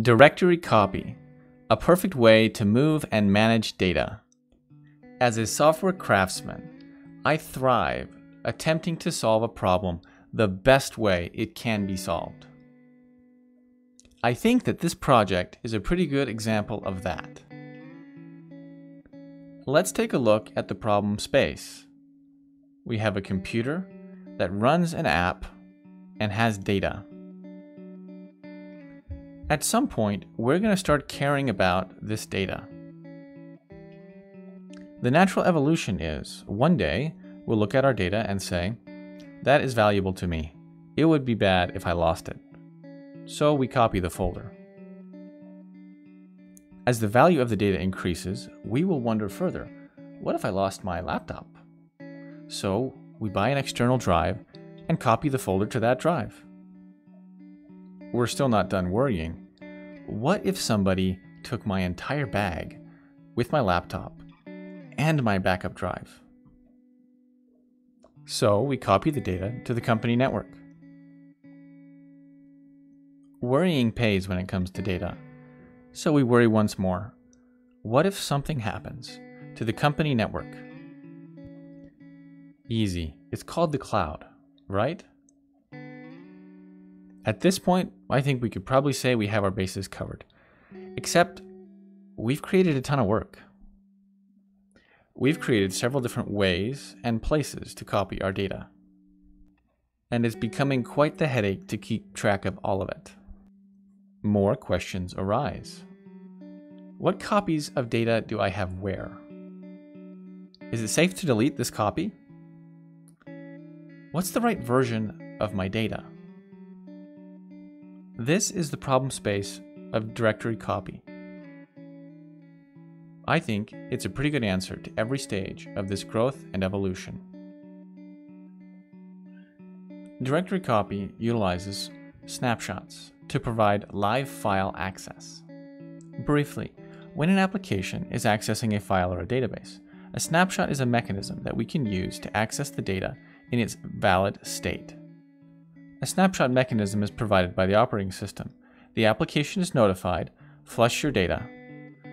Directory copy, a perfect way to move and manage data. As a software craftsman, I thrive attempting to solve a problem the best way it can be solved. I think that this project is a pretty good example of that. Let's take a look at the problem space. We have a computer that runs an app and has data. At some point, we're going to start caring about this data. The natural evolution is one day we'll look at our data and say, that is valuable to me. It would be bad if I lost it. So we copy the folder. As the value of the data increases, we will wonder further, what if I lost my laptop? So we buy an external drive and copy the folder to that drive we're still not done worrying. What if somebody took my entire bag with my laptop and my backup drive? So we copy the data to the company network. Worrying pays when it comes to data. So we worry once more. What if something happens to the company network? Easy. It's called the cloud, right? At this point, I think we could probably say we have our bases covered. Except, we've created a ton of work. We've created several different ways and places to copy our data. And it's becoming quite the headache to keep track of all of it. More questions arise. What copies of data do I have where? Is it safe to delete this copy? What's the right version of my data? This is the problem space of directory copy. I think it's a pretty good answer to every stage of this growth and evolution. Directory copy utilizes snapshots to provide live file access. Briefly, when an application is accessing a file or a database, a snapshot is a mechanism that we can use to access the data in its valid state. A snapshot mechanism is provided by the operating system. The application is notified, flush your data,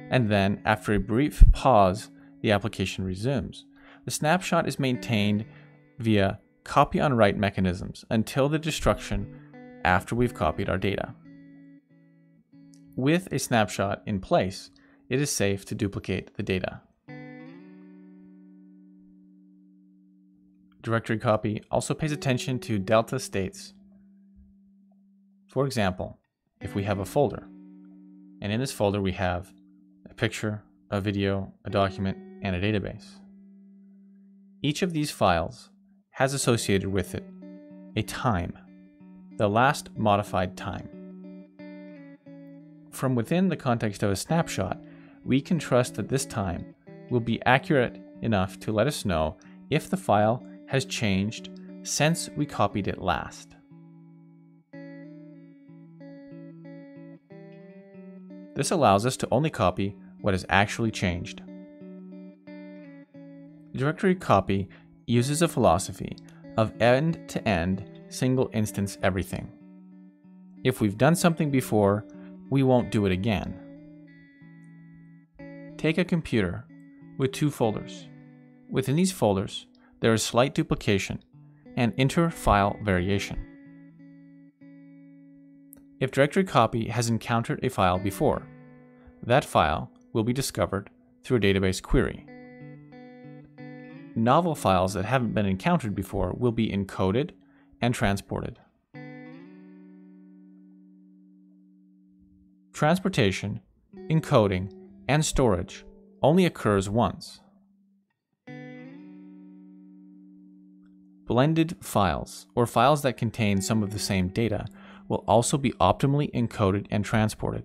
and then, after a brief pause, the application resumes. The snapshot is maintained via copy on write mechanisms until the destruction after we've copied our data. With a snapshot in place, it is safe to duplicate the data. Directory copy also pays attention to delta states. For example, if we have a folder, and in this folder we have a picture, a video, a document, and a database. Each of these files has associated with it a time, the last modified time. From within the context of a snapshot, we can trust that this time will be accurate enough to let us know if the file has changed since we copied it last. This allows us to only copy what is actually changed. Directory copy uses a philosophy of end-to-end single instance everything. If we've done something before, we won't do it again. Take a computer with two folders. Within these folders, there is slight duplication and inter-file variation. If directory copy has encountered a file before, that file will be discovered through a database query. Novel files that haven't been encountered before will be encoded and transported. Transportation, encoding, and storage only occurs once. Blended files, or files that contain some of the same data, will also be optimally encoded and transported,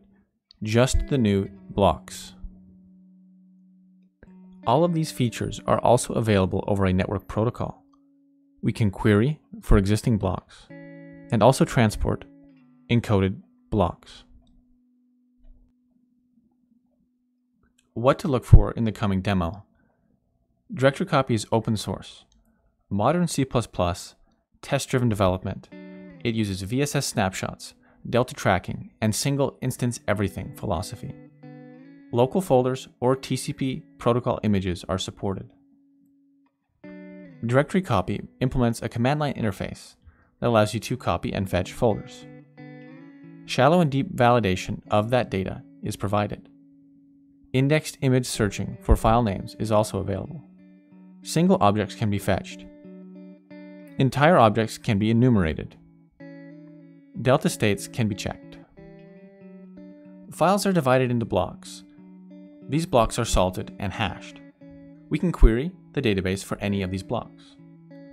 just the new blocks. All of these features are also available over a network protocol. We can query for existing blocks and also transport encoded blocks. What to look for in the coming demo. Directory copy is open source modern C++ test-driven development, it uses VSS snapshots, delta tracking, and single instance everything philosophy. Local folders or TCP protocol images are supported. Directory copy implements a command line interface that allows you to copy and fetch folders. Shallow and deep validation of that data is provided. Indexed image searching for file names is also available. Single objects can be fetched. Entire objects can be enumerated. Delta states can be checked. Files are divided into blocks. These blocks are salted and hashed. We can query the database for any of these blocks.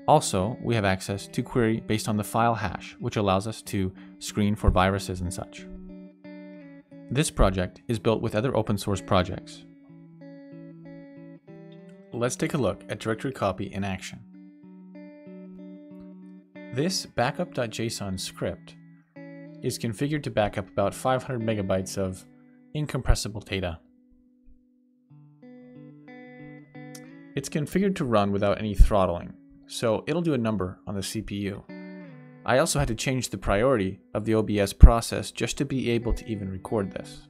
Also, we have access to query based on the file hash, which allows us to screen for viruses and such. This project is built with other open source projects. Let's take a look at directory copy in action. This backup.json script is configured to back up about 500 megabytes of incompressible data. It's configured to run without any throttling, so it'll do a number on the CPU. I also had to change the priority of the OBS process just to be able to even record this.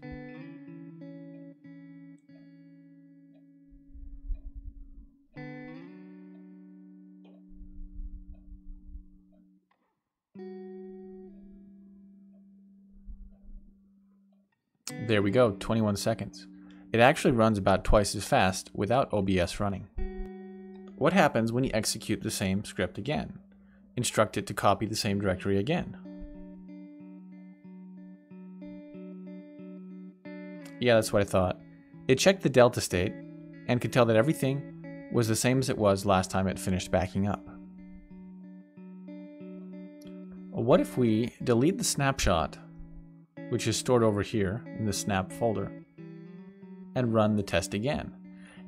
There we go, 21 seconds. It actually runs about twice as fast without OBS running. What happens when you execute the same script again? instruct it to copy the same directory again. Yeah, that's what I thought. It checked the delta state and could tell that everything was the same as it was last time it finished backing up. What if we delete the snapshot, which is stored over here in the snap folder, and run the test again?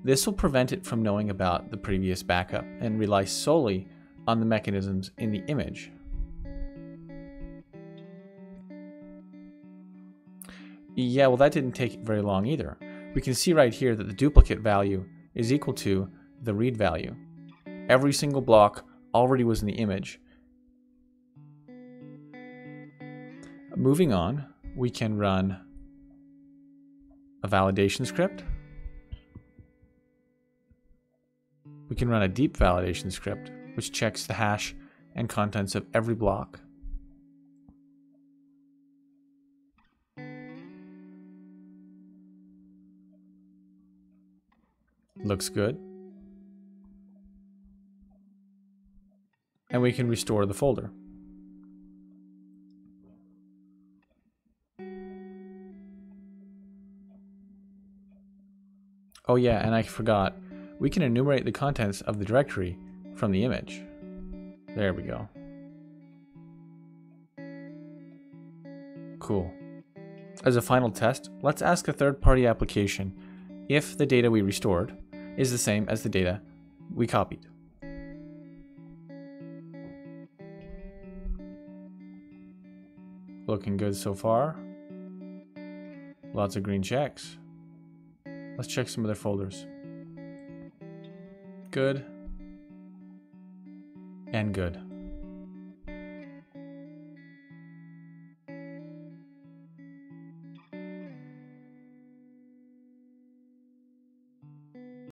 This will prevent it from knowing about the previous backup and rely solely on the mechanisms in the image. Yeah, well that didn't take very long either. We can see right here that the duplicate value is equal to the read value. Every single block already was in the image. Moving on, we can run a validation script. We can run a deep validation script which checks the hash and contents of every block. Looks good. And we can restore the folder. Oh yeah, and I forgot. We can enumerate the contents of the directory from the image. There we go. Cool. As a final test, let's ask a third-party application if the data we restored is the same as the data we copied. Looking good so far. Lots of green checks. Let's check some of their folders. Good and good.